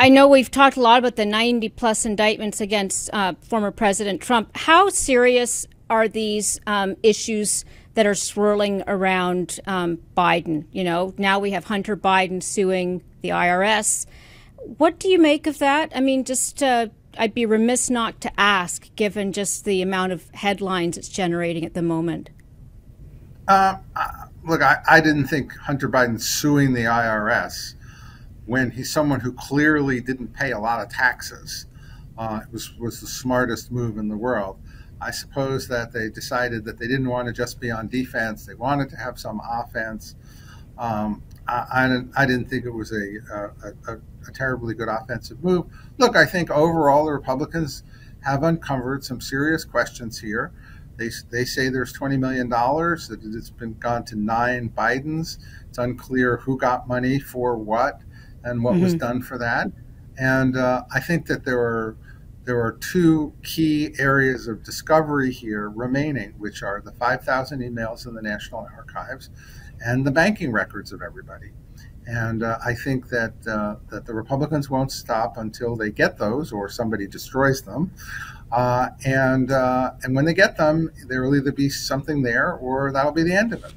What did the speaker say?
I know we've talked a lot about the 90 plus indictments against uh, former President Trump. How serious are these um, issues that are swirling around um, Biden? You know, now we have Hunter Biden suing the IRS. What do you make of that? I mean, just uh, I'd be remiss not to ask, given just the amount of headlines it's generating at the moment. Uh, look, I, I didn't think Hunter Biden suing the IRS when he's someone who clearly didn't pay a lot of taxes uh, was was the smartest move in the world. I suppose that they decided that they didn't want to just be on defense; they wanted to have some offense. Um, I, I, didn't, I, didn't, think it was a, a, a, a, terribly good offensive move. Look, I think overall the Republicans have uncovered some serious questions here. They, they say there's $20 million, that it's been gone to nine Bidens. It's unclear who got money for what and what mm-hmm. was done for that. And uh, I think that there are there are two key areas of discovery here remaining, which are the 5,000 emails in the National Archives and the banking records of everybody. And uh, I think that uh, that the Republicans won't stop until they get those or somebody destroys them. Uh, and uh, and when they get them, there will either be something there or that'll be the end of it.